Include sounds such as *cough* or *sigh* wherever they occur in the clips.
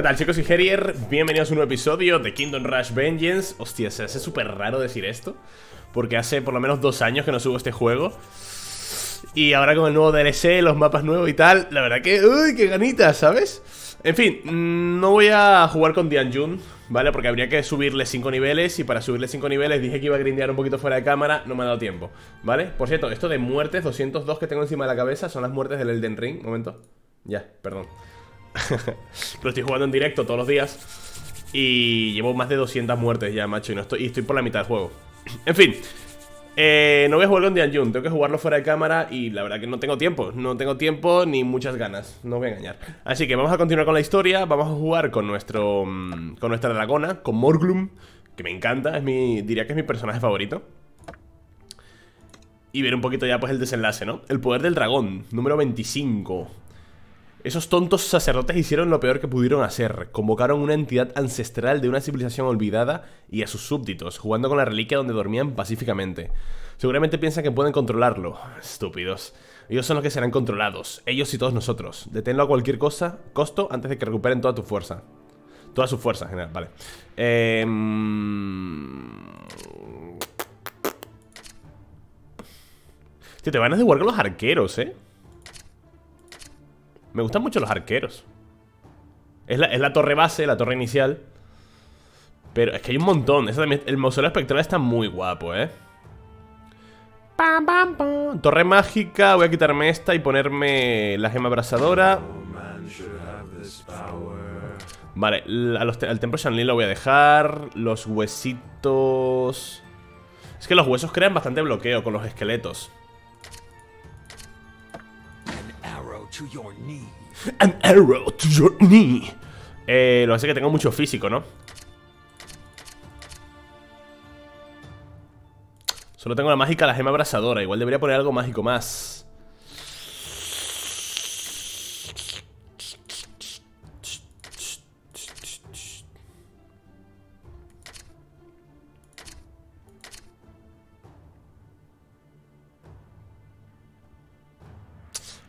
¿Qué tal chicos y Herier? Bienvenidos a un nuevo episodio de Kingdom Rush Vengeance Hostia, se hace súper raro decir esto Porque hace por lo menos dos años que no subo este juego Y ahora con el nuevo DLC, los mapas nuevos y tal La verdad que... ¡Uy, qué ganitas! ¿Sabes? En fin, mm, no voy a jugar con Dian Jun, ¿vale? Porque habría que subirle 5 niveles Y para subirle 5 niveles dije que iba a grindear un poquito fuera de cámara No me ha dado tiempo, ¿vale? Por cierto, esto de muertes 202 que tengo encima de la cabeza Son las muertes del Elden Ring, momento Ya, perdón *laughs* Pero estoy jugando en directo todos los días Y llevo más de 200 muertes ya, macho Y, estoy, por la mitad del juego *clears throat* En fin eh, no voy a jugar con Dian Jun, tengo que jugarlo fuera de cámara y la verdad que no tengo tiempo, no tengo tiempo ni muchas ganas, no voy a engañar. Así que vamos a continuar con la historia, vamos a jugar con nuestro mm, con nuestra dragona, con Morglum, que me encanta, es mi diría que es mi personaje favorito. Y ver un poquito ya pues el desenlace, ¿no? El poder del dragón, número 25. Esos tontos sacerdotes hicieron lo peor que pudieron hacer. Convocaron una entidad ancestral de una civilización olvidada y a sus súbditos, jugando con la reliquia donde dormían pacíficamente. Seguramente piensan que pueden controlarlo. Estúpidos. Ellos son los que serán controlados. Ellos y todos nosotros. Deténlo a cualquier cosa, costo, antes de que recuperen toda tu fuerza. Toda su fuerza, en general, vale. Eh... Tío, te van a jugar con los arqueros, ¿eh? Me gustan mucho los arqueros. Es la, torre base, la torre inicial. Pero es que hay un montón. El mausoleo espectral está muy guapo, ¿eh? Torre mágica, voy a quitarme esta y ponerme la gema abrasadora. Vale, al templo Shanlin lo voy a dejar. Los huesitos. Es que los huesos crean bastante bloqueo con los esqueletos An arrow to your knee. Eh, lo hace que tengo mucho físico, ¿no? Solo tengo la mágica, la gema abrasadora. Igual debería poner algo mágico más.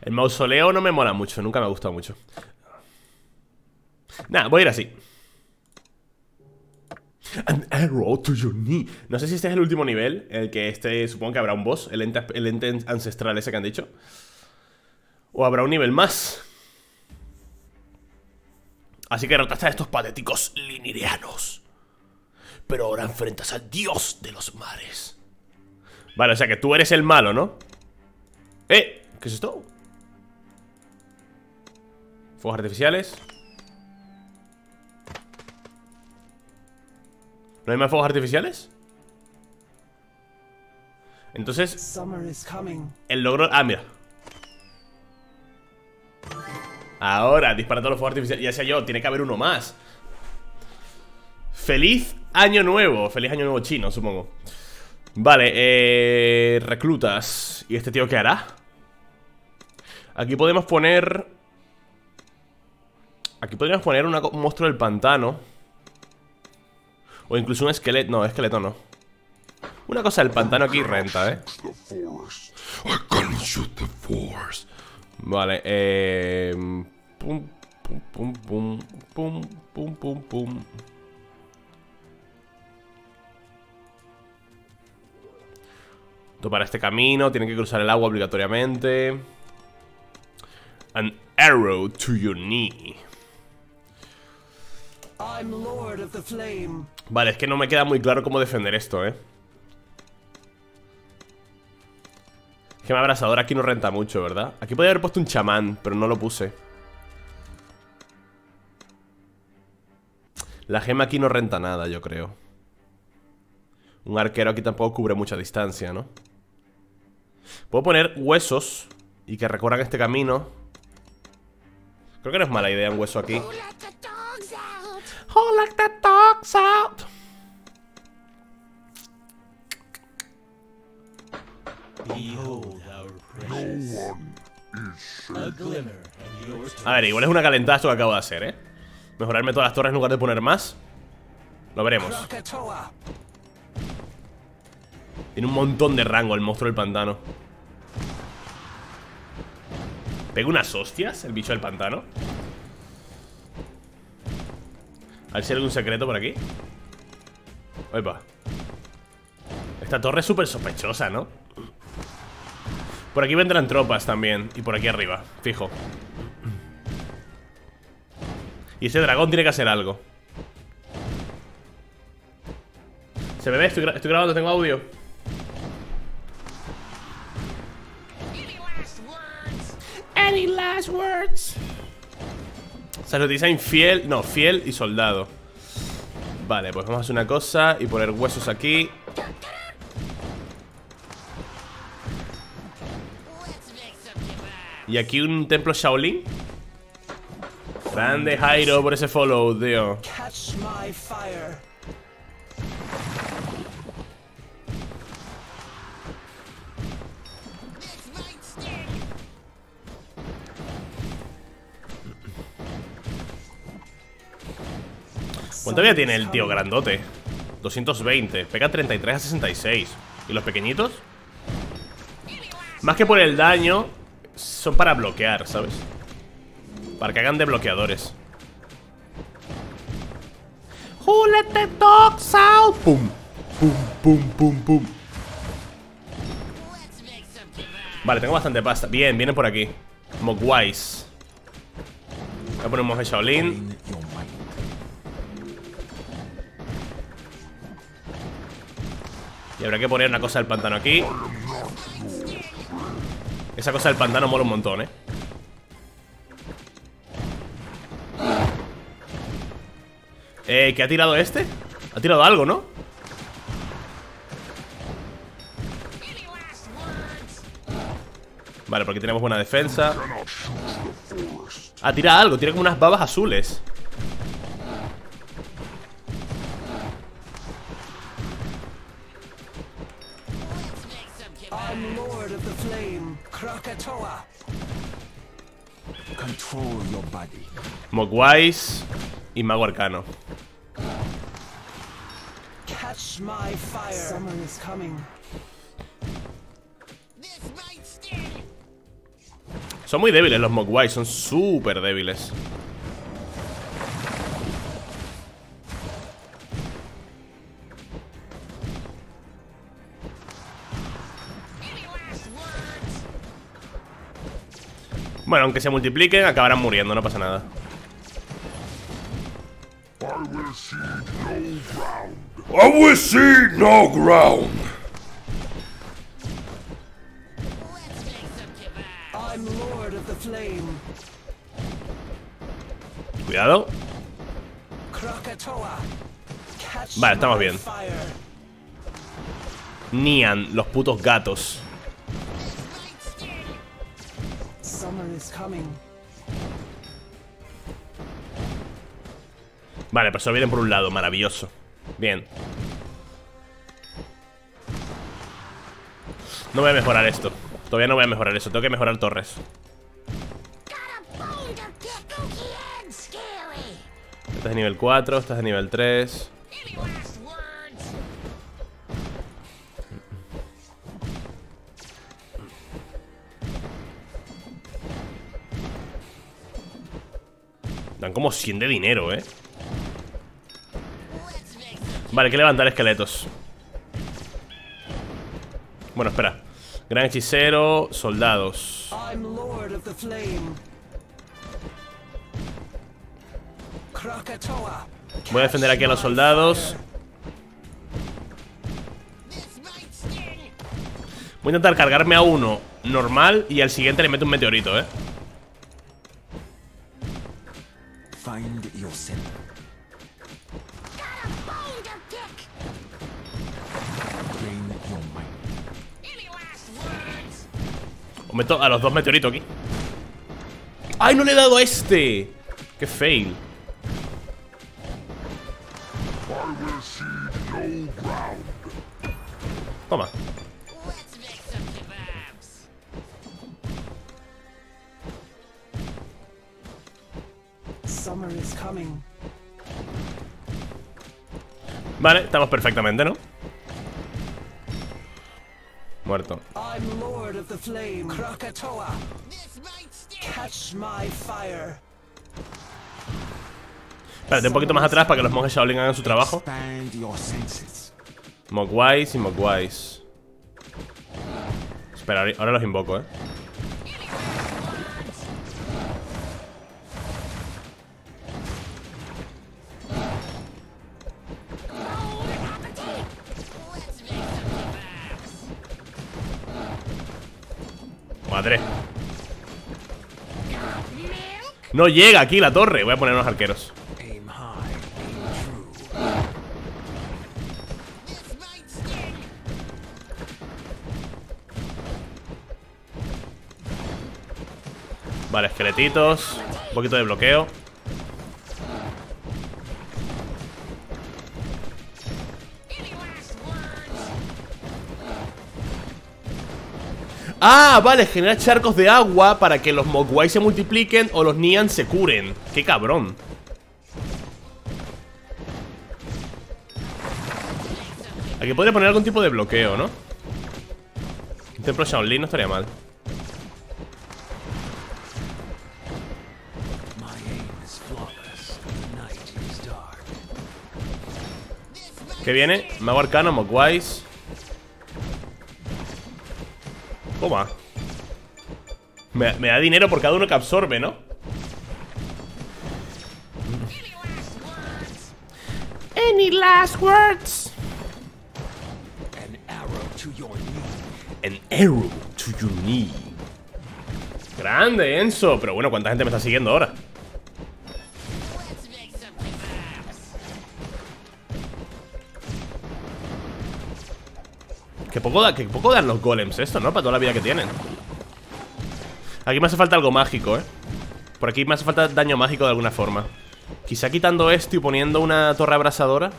El mausoleo no me mola mucho, nunca me ha gustado mucho. Nada, voy a ir así. An arrow to your knee. No sé si este es el último nivel, el que este, supongo que habrá un boss, el ente, ancestral ese que han dicho. O habrá un nivel más. Así que derrotaste a estos patéticos linirianos. Pero ahora enfrentas al dios de los mares. Vale, o sea que tú eres el malo, ¿no? ¡Eh! ¿Qué es esto? Fuegos artificiales. ¿No hay más fuegos artificiales? Entonces El logro... Ah, mira. Ahora, dispara todos los fuegos artificiales. Ya sea yo, tiene que haber uno más. Feliz año nuevo. Feliz año nuevo chino, supongo. Vale, eh... Reclutas. ¿Y este tío qué hará? Aquí podemos poner Aquí podríamos poner un monstruo del pantano. O incluso un esqueleto No, esqueleto no. Una cosa del pantano aquí renta, ¿eh? Vale, eh... Pum, pum, pum, pum, pum, pum, pum, pum. Para este camino, tienen que cruzar el agua obligatoriamente. An arrow to your knee Vale, es que no me queda muy claro cómo defender esto, ¿eh? Gema abrasadora aquí no renta mucho, ¿verdad? Aquí podría haber puesto un chamán, pero no lo puse La gema aquí no renta nada, yo creo Un arquero aquí tampoco cubre mucha distancia, ¿no? Puedo poner huesos Y que recorran este camino Creo que no es mala idea un hueso aquí Oh, like. A ver, igual es una calentada esto que acabo de hacer, ¿eh? Mejorarme todas las torres en lugar de poner más Lo veremos Tiene un montón de rango el monstruo del pantano ¿Pega unas hostias el bicho del pantano? A ver si hay algún secreto por aquí Opa Esta torre es súper sospechosa, ¿no? Por aquí vendrán tropas también Y por aquí arriba, fijo Y ese dragón tiene que hacer algo ¿Se me ve? Estoy, estoy grabando, tengo audio Any last words? Utiliza infiel, no, fiel y soldado. Vale, pues vamos a hacer una cosa Y poner huesos aquí. Y aquí un templo Shaolin. Grande Jairo por ese follow, tío vida tiene el tío grandote? 220, pega 33 a 66 ¿Y los pequeñitos? Más que por el daño Son para bloquear, ¿sabes? Para que hagan de bloqueadores let the dogs out? Pum, pum, pum, Vale, tengo bastante pasta Bien, vienen por aquí Mogwise Voy a poner un monje Shaolin Y habrá que poner una cosa del pantano aquí Esa cosa del pantano mola un montón, ¿eh? Eh, ¿qué ha tirado este? Ha tirado algo, ¿no? Vale, porque tenemos buena defensa Ah, tira algo, tira como unas babas azules Mogwise y Mago Arcano. Son muy débiles los Mogwais, son súper débiles. Bueno, aunque se multipliquen, acabarán muriendo, no pasa nada. I will see no ground. I'm Lord of the Flame. Cuidado. Vale, estamos bien. Nian, los putos gatos. Vale, pues se vienen por un lado, maravilloso. Bien. No voy a mejorar esto. Todavía no voy a mejorar eso, tengo que mejorar torres. Este es nivel 4, este es de nivel 3 Dan como 100 de dinero, ¿eh? Vale, hay que levantar esqueletos. Bueno, espera. Gran hechicero, soldados. Voy a defender aquí a los soldados. Voy a intentar cargarme a uno normal Y al siguiente le meto un meteorito, eh O meto a los dos meteoritos aquí ¡Ay, no le he dado a este! ¡Qué fail! Toma Vale, estamos perfectamente, ¿no? Muerto. Espérate un poquito más atrás para que los monjes Shaolin hagan su trabajo. Mogwais y Mogwais. Espera, ahora los invoco, eh. No llega aquí la torre. Voy a poner unos arqueros. Vale, esqueletitos. Un poquito de bloqueo. Ah, vale, genera charcos de agua para que los Mogwai se multipliquen o los Nian se curen. Qué cabrón. Aquí podría poner algún tipo de bloqueo, ¿no? Un templo Shaolin no estaría mal. ¿Qué viene? Mago Arcano, Mogwais. Toma. Me, me da dinero por cada uno que absorbe, ¿no? Any last words? An arrow to your knee. An arrow to your knee. Grande, Enzo. Pero bueno, ¿cuánta gente me está siguiendo ahora? Que poco, da, que poco dan los golems esto, ¿no? Para toda la vida que tienen Aquí me hace falta algo mágico, ¿eh? Por aquí me hace falta daño mágico de alguna forma Quizá quitando esto y poniendo una torre abrasadora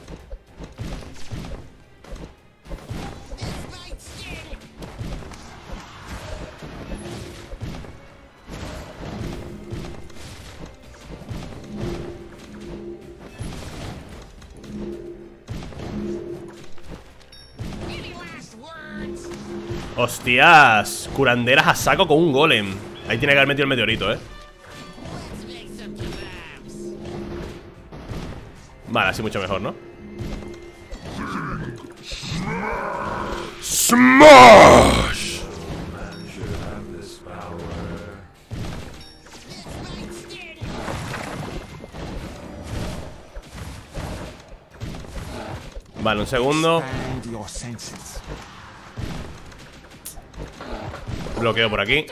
Hostias Curanderas a saco con un golem Ahí tiene que haber metido el meteorito, ¿eh? Vale, así mucho mejor, ¿no? Smash Vale, un segundo. Bloqueo por aquí?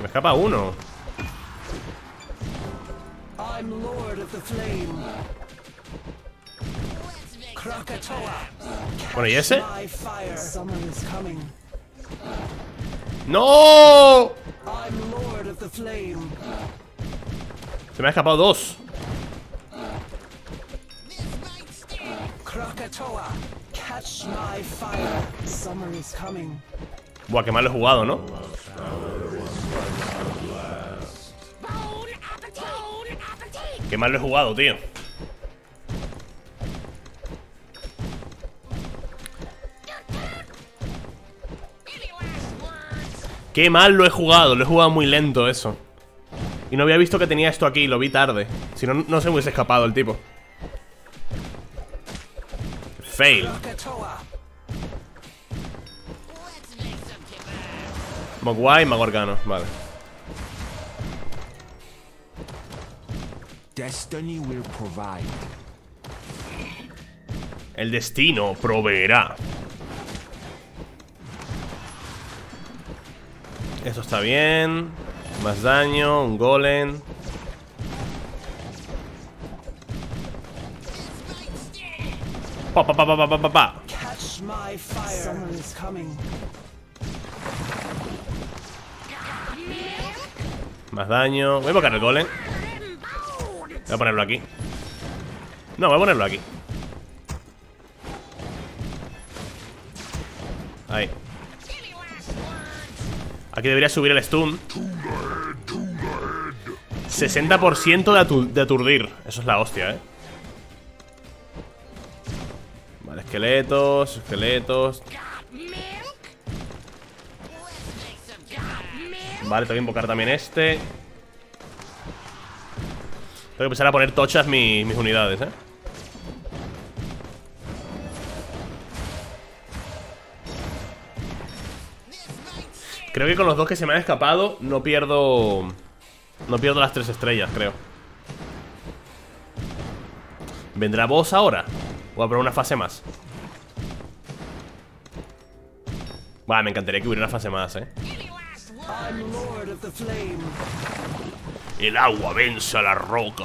Me escapa uno. Bueno, ¿y ese? ¡No! Se me ha escapado dos Buah, qué mal lo he jugado, ¿no? Qué mal lo he jugado, tío? Qué mal lo he jugado, lo he jugado muy lento eso. Y no había visto que tenía esto aquí, lo vi tarde. Si no, no se me hubiese escapado el tipo. Fail Mogwai, Mago Arcano, vale Destiny will provide. El destino proveerá Esto está bien Más daño, un golem Pa pa pa pa pa pa pa Catch my fire. Summer is coming. Más daño. Voy a invocar el golem. Voy a ponerlo aquí. No, voy a ponerlo aquí. Ahí. Aquí debería subir el stun. 60% de, de aturdir. Eso es la hostia, eh Vale, esqueletos Esqueletos Vale, tengo que invocar también este. Tengo que empezar a poner tochas mi- mis unidades, eh Creo que con los dos que se me han escapado No pierdo No pierdo las tres estrellas, creo. ¿Vendrá boss ahora? O a probar una fase más Vale, me encantaría que hubiera una fase más, eh El agua vence a la roca.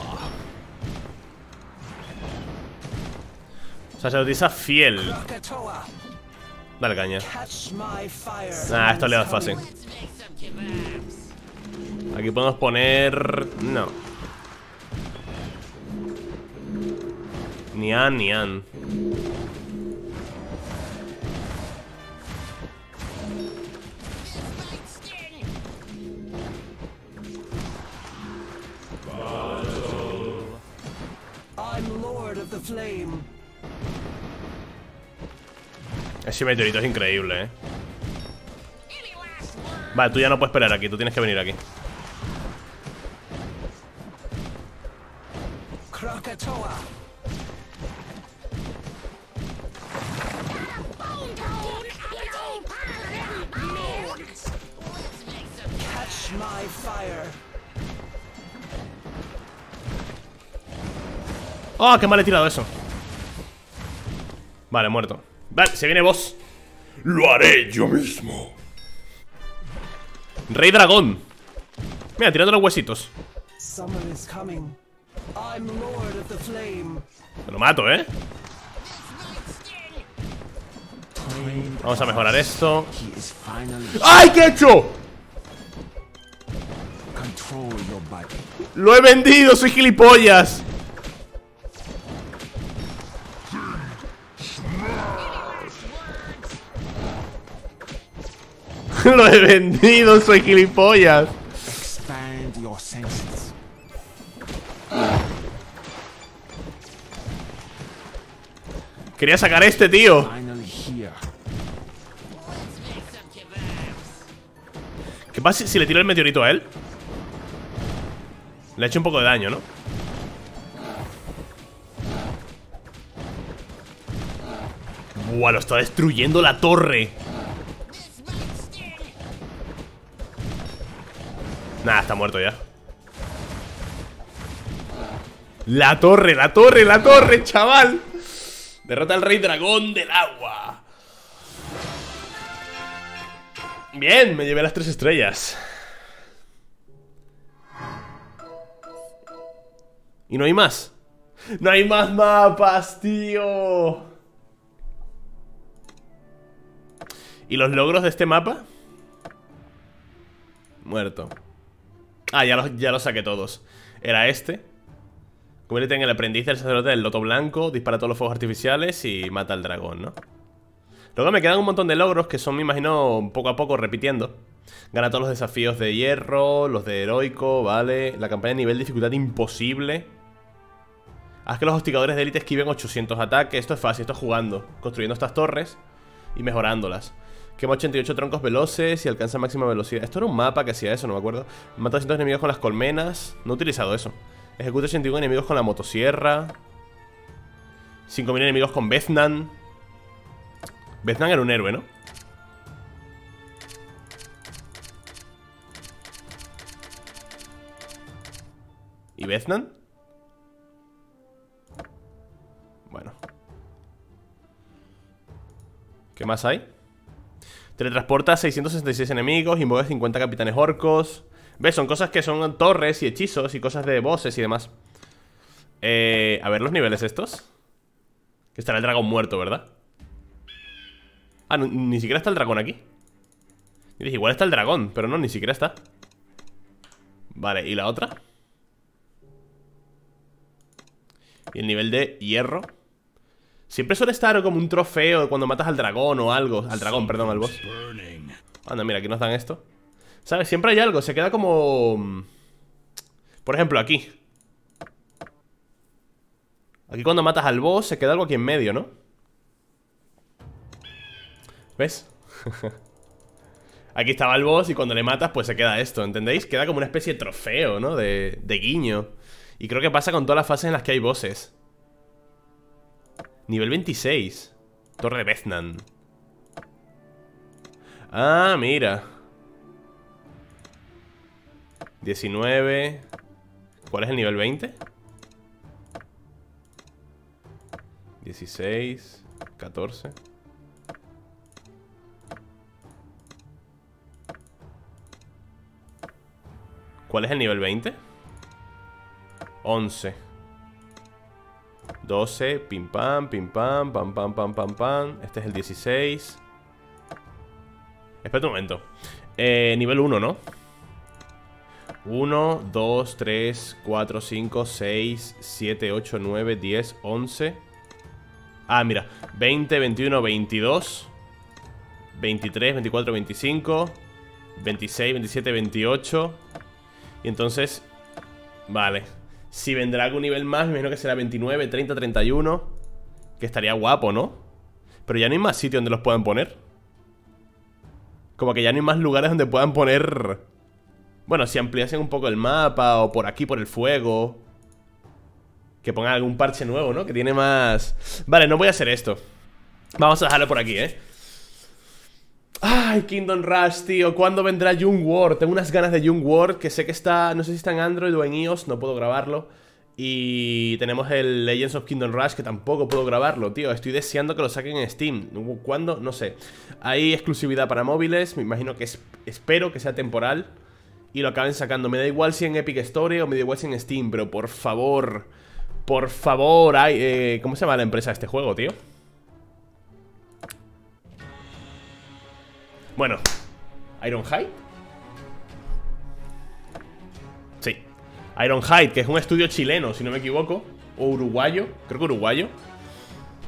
Sacerdotisa fiel. Krakatoa, Dale caña. Nah, esto le da fácil. Aquí podemos poner... No. Nian, Nian Ese meteorito es increíble, eh? Vale, tú ya no puedes esperar aquí Tú tienes que venir aquí catch my fire. ¡Oh, qué mal he tirado eso! Vale, muerto Vale, se viene boss Lo haré yo mismo Rey dragón Mira, tirando los huesitos Summer is coming. I'm Lord of the Flame. Te lo mato, ¿eh? Vamos a mejorar esto ¡Ay, qué he hecho! ¡Lo he vendido! ¡Soy gilipollas! *laughs* Lo he vendido, soy gilipollas Expand your senses. Quería sacar este, tío. ¿Qué pasa si- si le tiro el meteorito a él? Le ha hecho un poco de daño, ¿no? Buah, lo está destruyendo la torre Nada, está muerto ya. La torre, la torre, la torre, chaval. Derrota al rey dragón del agua. Bien, me llevé las tres estrellas. Y no hay más. No hay más mapas, tío. ¿Y los logros de este mapa? Muerto Ah, ya los, ya saqué todos. Era este. Convierte en el aprendiz del sacerdote del loto blanco Dispara todos los fuegos artificiales y mata al dragón, ¿no? Luego me quedan un montón de logros que son, me imagino, poco a poco repitiendo. Gana todos los desafíos de hierro, los de heroico, ¿vale? La campaña de nivel dificultad imposible. Haz que los hostigadores de élite esquiven 800 ataques. Esto es fácil, esto es jugando Construyendo estas torres y mejorándolas Quema 88 troncos veloces y alcanza máxima velocidad. Esto era un mapa que hacía eso, no me acuerdo. Mata 200 enemigos con las colmenas. No he utilizado eso. Ejecuta 81 enemigos con la motosierra. 5000 enemigos con Beznan Beznan era un héroe, ¿no? ¿Y Beznan? Bueno. ¿Qué más hay? Teletransporta a 666 enemigos, invoca 50 capitanes orcos. ¿Ves? Son cosas que son torres y hechizos y cosas de bosses y demás. Eh, a ver los niveles estos. Que estará el dragón muerto, ¿verdad? Ah, ni siquiera está el dragón aquí. Y igual está el dragón, pero no, ni siquiera está. Vale, ¿y la otra? Y el nivel de hierro. Siempre suele estar como un trofeo cuando matas al dragón o algo. Al dragón, perdón, al boss. Anda, mira, aquí nos dan esto. ¿Sabes? Siempre hay algo, se queda como... mm, Por ejemplo, aquí. Aquí cuando matas al boss se queda algo aquí en medio, ¿no? ¿Ves? *laughs* Aquí estaba el boss y cuando le matas pues se queda esto, ¿entendéis? Queda como una especie de trofeo, ¿no? De, de guiño Y creo que pasa con todas las fases en las que hay bosses Nivel 26 Torre de Beznan Ah, mira. 19 ¿Cuál es el nivel 20? 16 14 ¿Cuál es el nivel 20? 11 12, pim pam, pim pam, pam pam pam pam pam. Este es el 16 Espera un momento. Eh, Nivel 1, ¿no? 1, 2, 3, 4, 5, 6, 7, 8, 9, 10, 11 Ah, mira. 20, 21, 22 23, 24, 25 26, 27, 28 Y entonces Vale Si vendrá algún nivel más, me imagino que será 29, 30, 31 Que estaría guapo, ¿no? Pero ya no hay más sitio donde los puedan poner Como que ya no hay más lugares donde puedan poner Bueno, si ampliasen un poco el mapa O por aquí, por el fuego Que pongan algún parche nuevo, ¿no? Que tiene más... Vale, no voy a hacer esto Vamos a dejarlo por aquí, ¿eh? Ay, Kingdom Rush, tío ¿Cuándo vendrá Young World? Tengo unas ganas de Young World Que sé que está, no sé si está en Android o en iOS No puedo grabarlo Y tenemos el Legends of Kingdom Rush Que tampoco puedo grabarlo, tío Estoy deseando que lo saquen en Steam ¿Cuándo? No sé Hay exclusividad para móviles Me imagino que es, espero que sea temporal Y lo acaben sacando Me da igual si en Epic Store o me da igual si en Steam Pero por favor Por favor hay, eh, ¿Cómo se llama la empresa de este juego, tío? Bueno, Ironhide Sí. Ironhide, que es un estudio chileno, si no me equivoco O uruguayo, creo que uruguayo.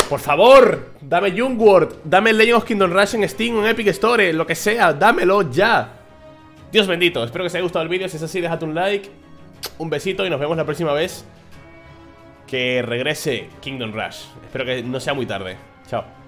¡Por favor! Dame Jungword Dame Legend of Kingdom Rush en Steam, en Epic Store Lo que sea, dámelo ya. Dios bendito, espero que os haya gustado el vídeo Si es así, dejad un like Un besito y nos vemos la próxima vez Que regrese Kingdom Rush. Espero que no sea muy tarde. Chao